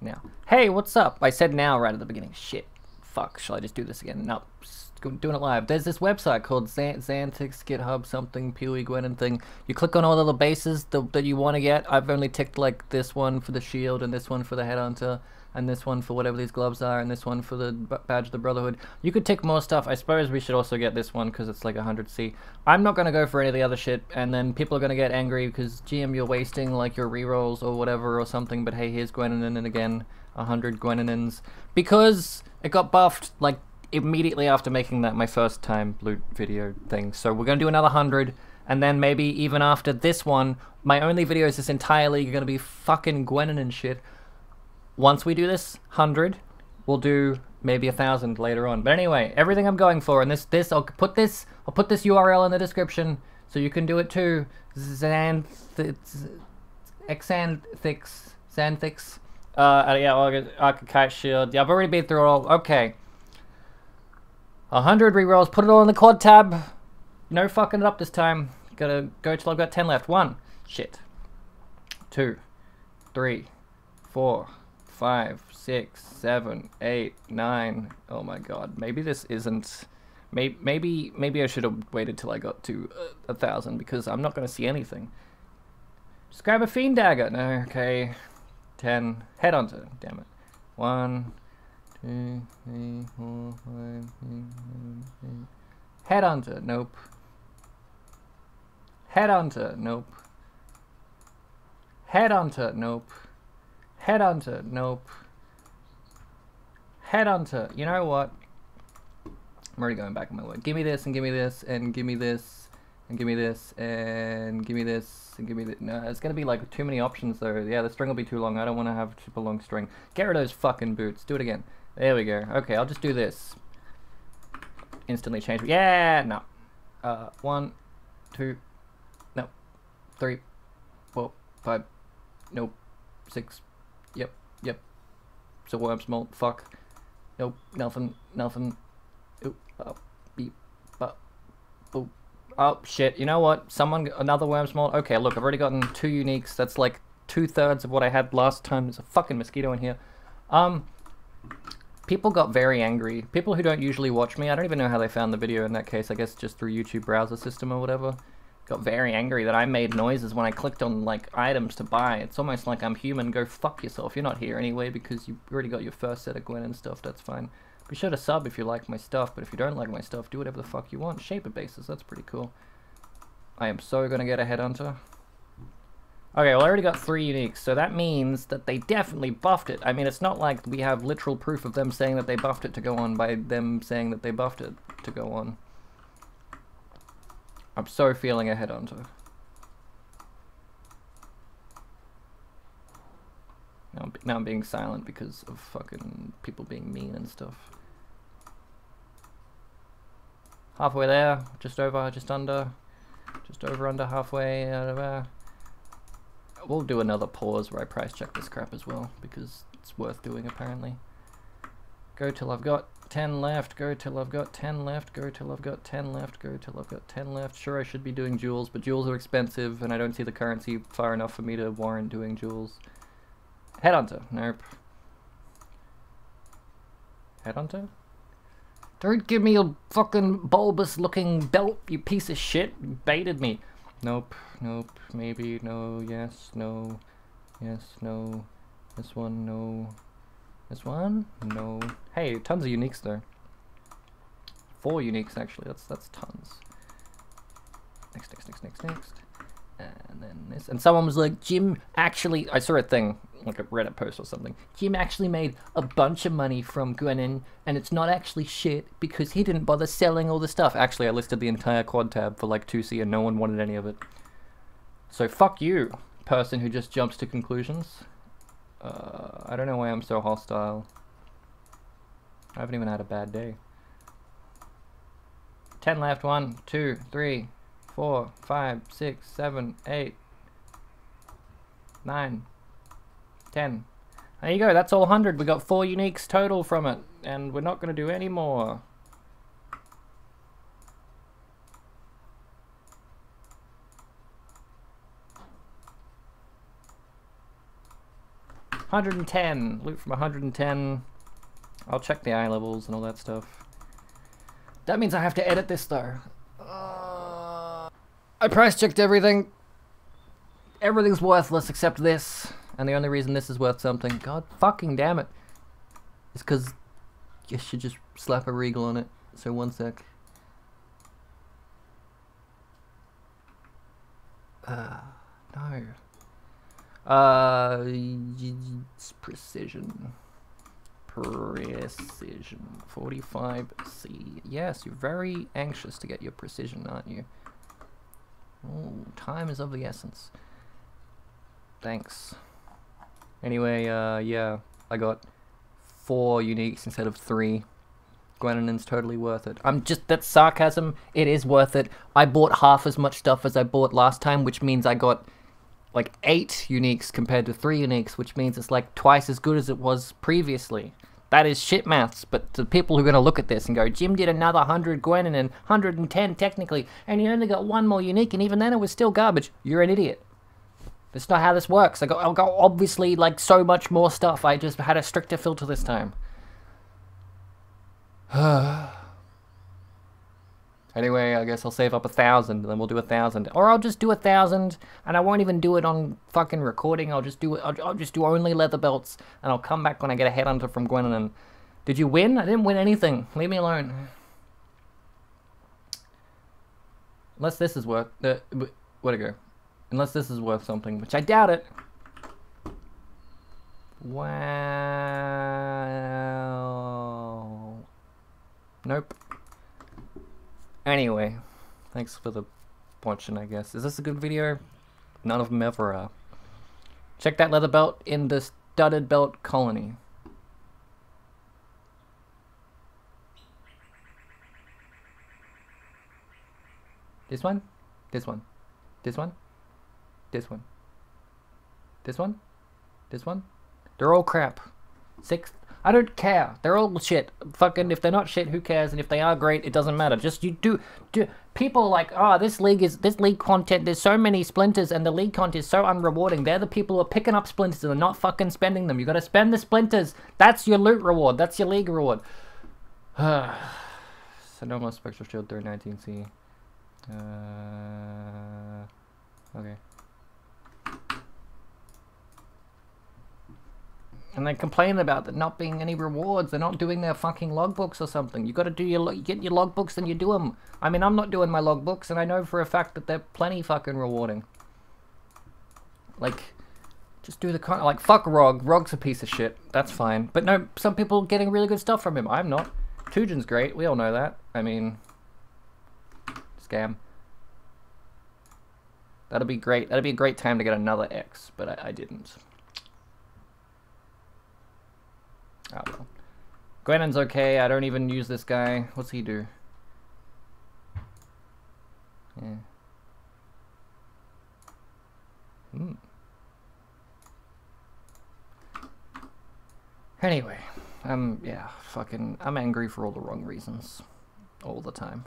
now. Hey, what's up? I said now right at the beginning. Shit. Fuck. Shall I just do this again? No. Doing it live. There's this website called Xanthics, GitHub, something, Pewee, Gwennen thing. You click on all the bases that, that you want to get. I've only ticked like this one for the shield and this one for the headhunter and this one for whatever these gloves are, and this one for the badge of the Brotherhood. You could tick more stuff. I suppose we should also get this one because it's like 100C. I'm not going to go for any of the other shit, and then people are going to get angry because, GM, you're wasting like your rerolls or whatever or something, but hey, here's Gweninin and again, 100 Gweninins. Because it got buffed like immediately after making that my first time loot video thing. So we're going to do another 100 and then maybe even after this one, my only videos this entire league are going to be fucking Gwennen and shit once we do this 100, we'll do maybe a thousand later on. But anyway, everything I'm going for, and this, this, I'll put this, I'll put this URL in the description so you can do it too. Xanthics, Xanthics. Uh, yeah, Archon Kite Shield. Yeah, I've already been through all. Okay. 100 rerolls. Put it all in the quad tab. No fucking it up this time. Gotta go till I've got 10 left. One. Shit. Two. Three. Four five, six, seven, eight, nine. Oh my god. Maybe this isn't... Maybe, maybe, maybe I should have waited till I got to a thousand because I'm not going to see anything. Just grab a fiend dagger. No, okay. Ten. Head Headhunter. Damn it. One, two, three, four, five, six, seven, eight. Headhunter. Nope. Head Headhunter. Nope. Head Headhunter. Nope. Headhunter, nope. Head Headhunter, you know what? I'm already going back in my word. Give me this and give me this and give me this and give me this and give me this and give me this. No, it's gonna be like too many options though. Yeah, the string will be too long. I don't want to have super long string. Get rid of those fucking boots. Do it again. There we go. Okay, I'll just do this. Instantly change. Yeah, no. Uh, one, two, no, three, four, five, nope, six, Yep, yep. So Wurm's Molt, fuck. Nope, nothing, nothing. Oop, beep, but, boop. Oh, shit, you know what? Someone, another Wurm's Molt. Okay, look, I've already gotten two uniques. That's like two-thirds of what I had last time. There's a fucking mosquito in here. Um, people got very angry. People who don't usually watch me, I don't even know how they found the video in that case. I guess just through YouTube browser system or whatever got very angry that I made noises when I clicked on like items to buy. It's almost like I'm human. Go fuck yourself. You're not here anyway because you already got your first set of Gwen and stuff. That's fine. Be sure to sub if you like my stuff, but if you don't like my stuff, do whatever the fuck you want. Shape Shaper bases, that's pretty cool. I am so gonna get a headhunter. Okay, well I already got three uniques, so that means that they definitely buffed it. I mean, it's not like we have literal proof of them saying that they buffed it to go on by them saying that they buffed it to go on. I'm so feeling a headhunter. Now now I'm being silent because of fucking people being mean and stuff. Halfway there, just over, just under, just over, under, halfway, out of there. We'll do another pause where I price check this crap as well, because it's worth doing apparently. Go till I've got 10 left, go till I've got 10 left, go till I've got 10 left, go till I've got 10 left. Sure, I should be doing jewels, but jewels are expensive, and I don't see the currency far enough for me to warrant doing jewels. Headhunter, nope. Headhunter? Don't give me a fucking bulbous looking belt, you piece of shit. You baited me. Nope, nope, maybe, no, yes, no, yes, no, this one, no, this one? No. Hey, tons of uniques there. Four uniques actually. That's that's tons. Next, next, next, next, next. And then this. And someone was like, Jim actually I saw a thing, like a Reddit post or something. Jim actually made a bunch of money from Gwennen and it's not actually shit because he didn't bother selling all the stuff. Actually I listed the entire quad tab for like 2C and no one wanted any of it. So fuck you, person who just jumps to conclusions. Uh, I don't know why I'm so hostile. I haven't even had a bad day. 10 left, one, two, three, four, five, six, seven, eight, nine, ten. There you go, that's all 100. We got 4 uniques total from it, and we're not going to do any more. 110. Loot from 110. I'll check the eye levels and all that stuff. That means I have to edit this though. Uh, I price checked everything. Everything's worthless except this. And the only reason this is worth something, god fucking damn it, is because you should just slap a regal on it. So one sec. Uh, no. Uh, precision. Precision. 45C. Yes, you're very anxious to get your precision, aren't you? Oh, time is of the essence. Thanks. Anyway, uh, yeah, I got four uniques instead of three. Gwennonen's totally worth it. I'm just, that's sarcasm. It is worth it. I bought half as much stuff as I bought last time, which means I got like eight uniques compared to three uniques, which means it's like twice as good as it was previously. That is shit maths, but the people who are going to look at this and go, Jim did another 100 Gwen and 110 technically, and he only got one more unique, and even then it was still garbage. You're an idiot. That's not how this works. I got, I got obviously like so much more stuff. I just had a stricter filter this time. anyway, I guess I'll save up a thousand, and then we'll do a thousand, or I'll just do a thousand, and I won't even do it on fucking recording. I'll just do it. I'll, I'll just do only leather belts, and I'll come back when I get a headhunter from Gwen. And did you win? I didn't win anything. Leave me alone. Unless this is worth. Uh, where'd it go? Unless this is worth something, which I doubt it. Wow. Nope. Anyway, thanks for the watching, I guess. Is this a good video? None of them ever are. Check that leather belt in the studded belt colony. This one? This one? This one? This one. This one? This one? They're all crap. Six. I don't care. They're all shit. Fucking, if they're not shit, who cares? And if they are great, it doesn't matter. Just you do, do. People like, oh, this league is this league content. There's so many splinters, and the league content is so unrewarding. They're the people who are picking up splinters and they're not fucking spending them. You got to spend the splinters. That's your loot reward. That's your league reward. Sonoma Spectral Shield 319C. Uh, okay. And they complain about there not being any rewards. They're not doing their fucking logbooks or something. You got to do your you get your logbooks and you do them. I mean, I'm not doing my logbooks, and I know for a fact that they're plenty fucking rewarding. Like, just do the con like fuck Rog. Rog's a piece of shit. That's fine. But no, some people getting really good stuff from him. I'm not. Tujen's great. We all know that. I mean, scam. That'll be great. That'll be a great time to get another X, but I, I didn't. Oh well. Gwennen's okay. I don't even use this guy. What's he do? Yeah. Hmm. Anyway, um, yeah, fucking, I'm angry for all the wrong reasons. All the time.